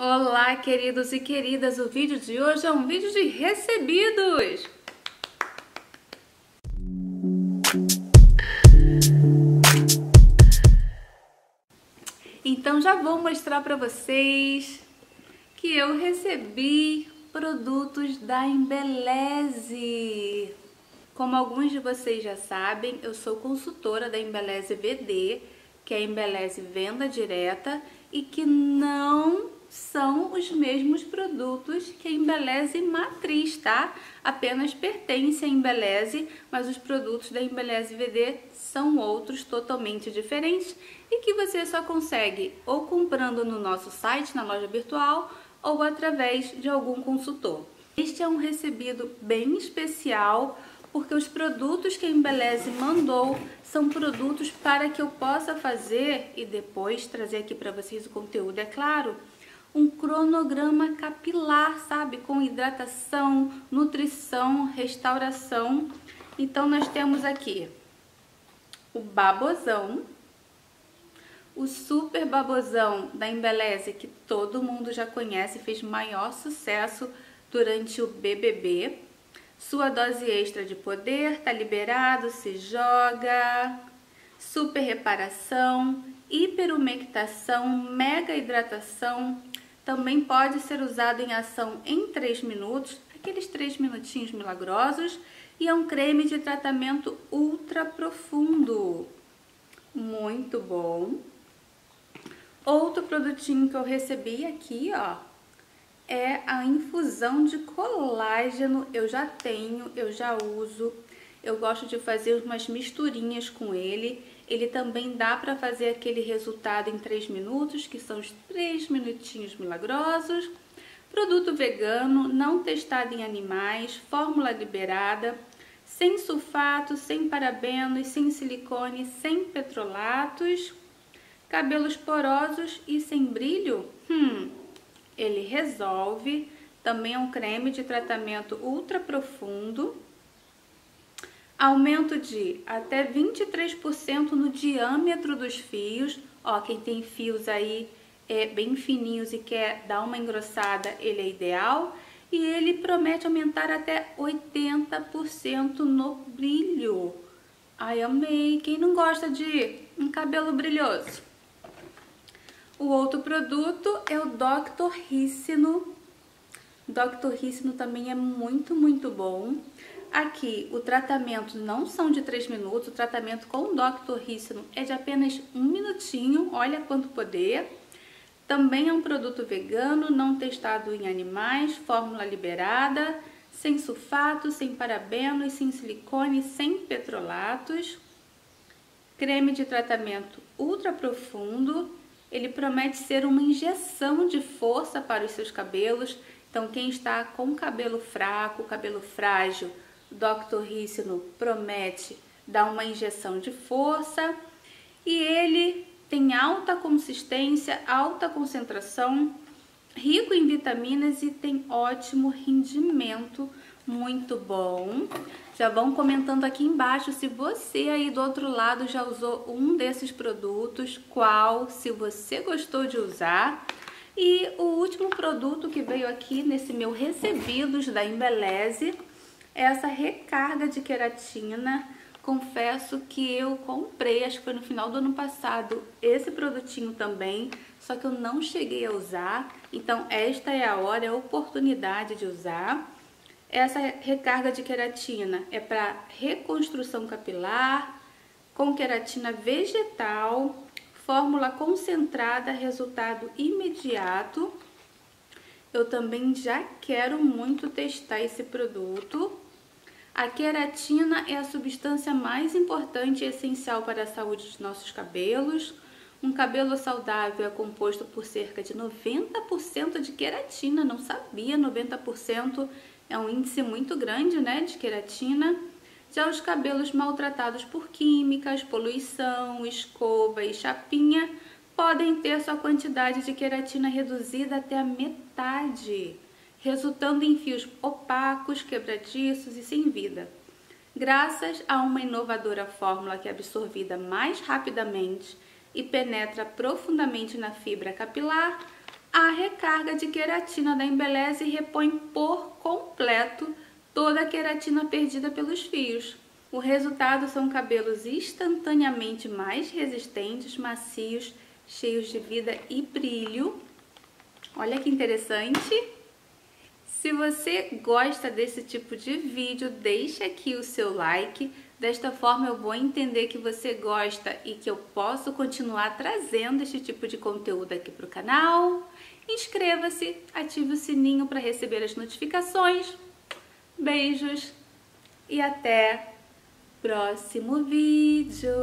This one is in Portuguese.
Olá, queridos e queridas! O vídeo de hoje é um vídeo de recebidos! Então já vou mostrar para vocês que eu recebi produtos da Embeleze. Como alguns de vocês já sabem, eu sou consultora da Embeleze VD, que é a Embeleze Venda Direta, e que não são os mesmos produtos que a Embeleze Matriz, tá? Apenas pertence à Embeleze, mas os produtos da Embeleze VD são outros totalmente diferentes e que você só consegue ou comprando no nosso site, na loja virtual, ou através de algum consultor. Este é um recebido bem especial porque os produtos que a Embeleze mandou são produtos para que eu possa fazer e depois trazer aqui para vocês o conteúdo, é claro, um cronograma capilar, sabe? Com hidratação, nutrição, restauração. Então, nós temos aqui o babosão, o super babosão da Embeleze, que todo mundo já conhece, fez maior sucesso durante o BBB. Sua dose extra de poder, tá liberado, se joga. Super reparação, hiperumectação, mega hidratação, também pode ser usado em ação em 3 minutos, aqueles 3 minutinhos milagrosos, e é um creme de tratamento ultra profundo. Muito bom. Outro produtinho que eu recebi aqui, ó, é a infusão de colágeno. Eu já tenho, eu já uso. Eu gosto de fazer umas misturinhas com ele ele também dá para fazer aquele resultado em 3 minutos, que são os 3 minutinhos milagrosos. Produto vegano, não testado em animais, fórmula liberada, sem sulfato, sem parabenos, sem silicone, sem petrolatos. Cabelos porosos e sem brilho? Hum, ele resolve. Também é um creme de tratamento ultra profundo Aumento de até 23% no diâmetro dos fios. Ó, quem tem fios aí é, bem fininhos e quer dar uma engrossada, ele é ideal. E ele promete aumentar até 80% no brilho. Ai, amei! Quem não gosta de um cabelo brilhoso? O outro produto é o Dr. Ricino. Dr. Ricino também é muito, muito bom. Aqui, o tratamento não são de 3 minutos, o tratamento com o Dr. Ricino é de apenas um minutinho, olha quanto poder. Também é um produto vegano, não testado em animais, fórmula liberada, sem sulfato, sem parabenos, sem silicone, sem petrolatos. Creme de tratamento ultra profundo. Ele promete ser uma injeção de força para os seus cabelos. Então, quem está com cabelo fraco, cabelo frágil, Dr. Rícino promete dar uma injeção de força e ele tem alta consistência, alta concentração, rico em vitaminas e tem ótimo rendimento, muito bom. Já vão comentando aqui embaixo se você aí do outro lado já usou um desses produtos, qual, se você gostou de usar. E o último produto que veio aqui nesse meu recebidos da Embeleze essa recarga de queratina. Confesso que eu comprei, acho que foi no final do ano passado, esse produtinho também, só que eu não cheguei a usar. Então, esta é a hora, é a oportunidade de usar. Essa recarga de queratina é para reconstrução capilar, com queratina vegetal, fórmula concentrada, resultado imediato. Eu também já quero muito testar esse produto. A queratina é a substância mais importante e essencial para a saúde dos nossos cabelos. Um cabelo saudável é composto por cerca de 90% de queratina, não sabia, 90% é um índice muito grande, né, de queratina. Já os cabelos maltratados por químicas, poluição, escova e chapinha podem ter sua quantidade de queratina reduzida até a metade resultando em fios opacos, quebradiços e sem vida. Graças a uma inovadora fórmula que é absorvida mais rapidamente e penetra profundamente na fibra capilar, A recarga de queratina da Embeleze repõe por completo toda a queratina perdida pelos fios. O resultado são cabelos instantaneamente mais resistentes, macios, cheios de vida e brilho. Olha que interessante! Se você gosta desse tipo de vídeo, deixa aqui o seu like. Desta forma eu vou entender que você gosta e que eu posso continuar trazendo este tipo de conteúdo aqui para o canal. Inscreva-se, ative o sininho para receber as notificações. Beijos e até próximo vídeo.